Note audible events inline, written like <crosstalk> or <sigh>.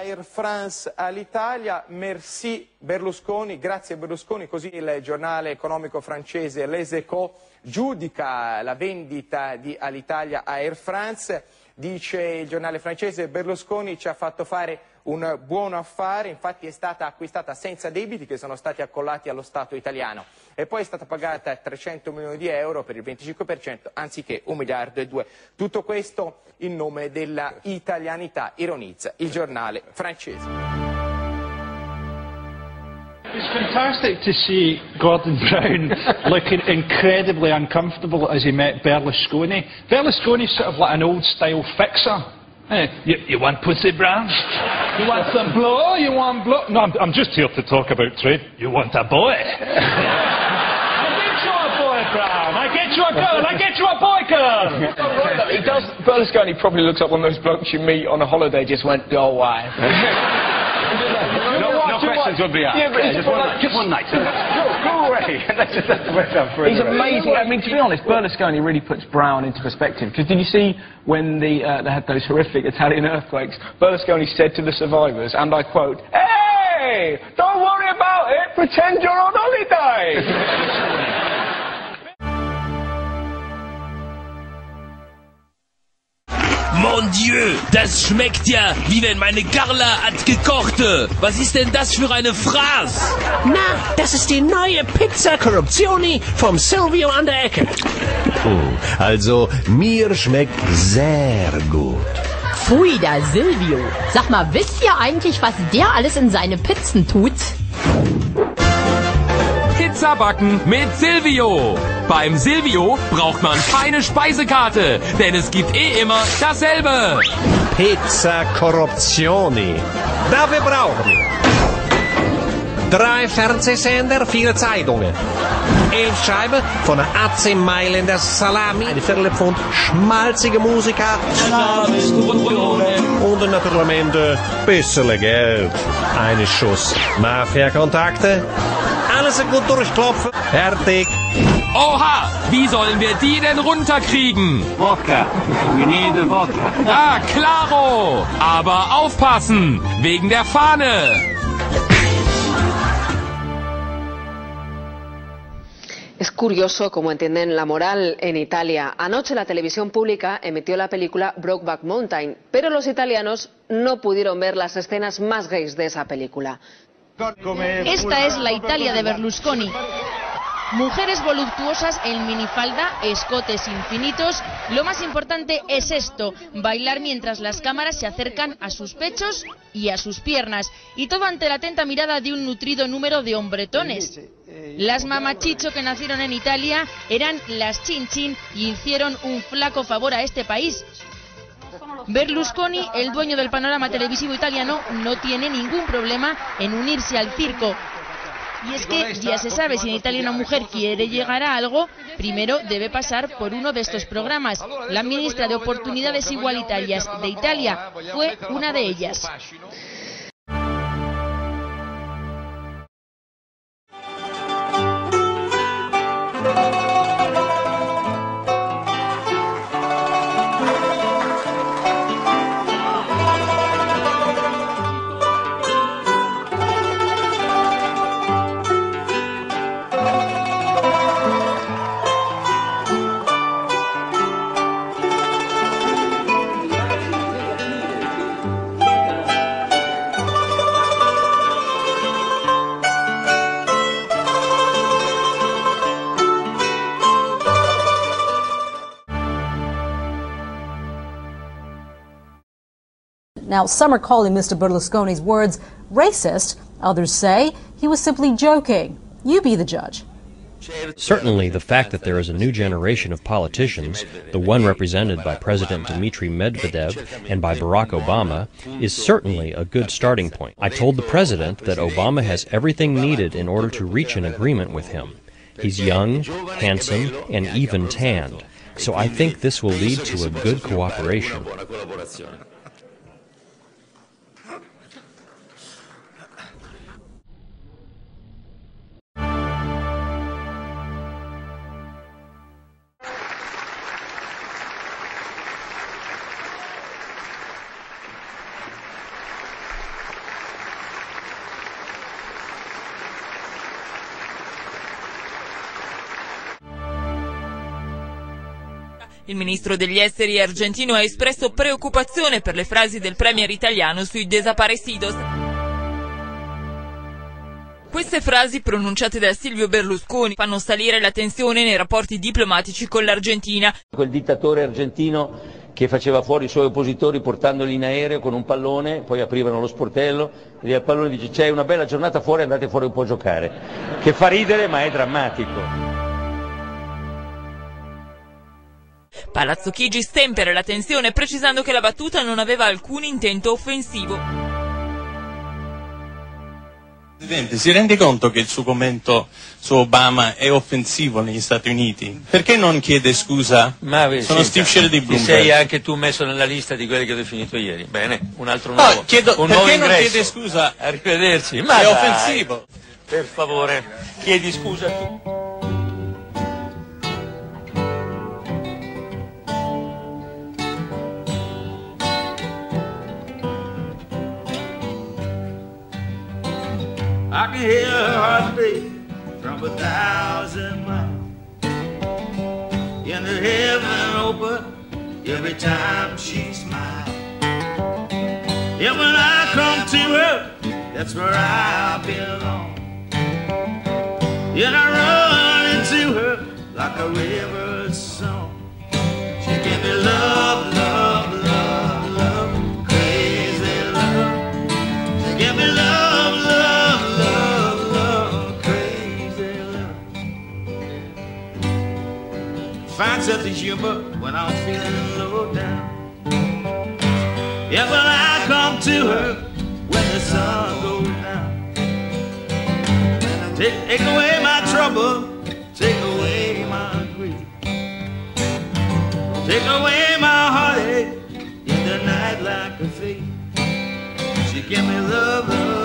Air France all'Italia, merci Berlusconi, grazie Berlusconi, così il giornale economico francese Les Echos giudica la vendita di Alitalia a Air France, dice il giornale francese Berlusconi ci ha fatto fare un buon affare, infatti è stata acquistata senza debiti che sono stati accollati allo Stato italiano e poi è stata pagata 300 milioni di euro per il 25% anziché 1 miliardo e 2. Tutto questo in nome della italianità, ironizza il giornale francese. It's fantastic to see Gordon <laughs> Brown looking incredibly uncomfortable as he met Berlusconi. Berlusconi's sort of like an old-style fixer. Hey, you, you, want pussy brown? You want some blow? You want blow? No, I'm, I'm just here to talk about trade. You want <laughs> a boy? Brown. I get you a girl. I get you a boy girl. he does. Berlusconi probably looks like one of those blokes you meet on a holiday. Just went, go away. <laughs> no, no would be asked. Yeah, but yeah, just, one, just one night. go, go away. <laughs> that's just that's the way He's amazing. I mean, to be honest, Berlusconi really puts Brown into perspective. Because did you see when the, uh, they had those horrific Italian earthquakes? Berlusconi said to the survivors, and I quote, "Hey, don't worry about it. Pretend you're on holiday." <laughs> Dieu, das schmeckt ja, wie wenn meine Carla hat gekochte. Was ist denn das für eine Fraß? Na, das ist die neue Pizza Corrupzioni vom Silvio an der Ecke. Hm, also, mir schmeckt sehr gut. Pfui, der Silvio. Sag mal, wisst ihr eigentlich, was der alles in seine Pizzen tut? Pizza backen mit Silvio. Beim Silvio braucht man keine Speisekarte, denn es gibt eh immer dasselbe. Pizza Corrupzioni. Dafür brauchen wir drei Fernsehsender, vier Zeitungen. Elf Scheiben von der AC Mailänder Salami, eine Viertelpfund schmalzige Musiker und natürlich ein bisschen Geld. Eine Schuss Mafia-Kontakte alles gut durchklopfen. Fertig. Oha, wie sollen wir die denn runterkriegen? Wodka. We need a vodka. Ah, claro. Aber aufpassen, wegen der Fahne. Es curioso cómo entienden la moral en Italia. Anoche la televisión pública emitió la película Brokeback Mountain, pero los italianos no pudieron ver las escenas más gays de esa película. Esta es la Italia de Berlusconi. Mujeres voluptuosas en minifalda, escotes infinitos. Lo más importante es esto, bailar mientras las cámaras se acercan a sus pechos y a sus piernas. Y todo ante la atenta mirada de un nutrido número de hombretones. Las mamachicho que nacieron en Italia eran las chin chin y hicieron un flaco favor a este país. Berlusconi, el dueño del panorama televisivo italiano, no tiene ningún problema en unirse al circo. Y es que ya se sabe, si en Italia una mujer quiere llegar a algo, primero debe pasar por uno de estos programas. La ministra de Oportunidades Igualitarias de Italia fue una de ellas. Now, some are calling Mr. Berlusconi's words racist. Others say he was simply joking. You be the judge. Certainly, the fact that there is a new generation of politicians, the one represented by President Dmitry Medvedev and by Barack Obama, is certainly a good starting point. I told the President that Obama has everything needed in order to reach an agreement with him. He's young, handsome, and even tanned. So I think this will lead to a good cooperation. Il ministro degli esteri argentino ha espresso preoccupazione per le frasi del premier italiano sui desaparecidos. Queste frasi pronunciate da Silvio Berlusconi fanno salire la tensione nei rapporti diplomatici con l'Argentina. Quel dittatore argentino che faceva fuori i suoi oppositori portandoli in aereo con un pallone, poi aprivano lo sportello e al pallone dice c'è una bella giornata fuori, andate fuori un po' a giocare, che fa ridere ma è drammatico. Palazzo Chigi stempera la tensione precisando che la battuta non aveva alcun intento offensivo. Presidente, si rende conto che il suo commento su Obama è offensivo negli Stati Uniti? Perché non chiede scusa? Ma, Sono sì, Steve Sherry di Ti Bloomberg. sei anche tu messo nella lista di quelli che ho definito ieri. Bene, un altro nuovo. chiedo- un perché nuovo non chiede scusa? Arrivederci. È Ma dai, offensivo. Per favore, chiedi scusa tu. I can hear her heartbeat from a thousand miles. In the heaven open every time she smiles. And when I come to her, that's where I belong. And I run into her like a river Find sense of humor when I'm feeling low down. Yeah, when I come to her when the sun goes down. Take, take away my trouble, take away my grief. Take away my heartache in the night like a thief. She give me love.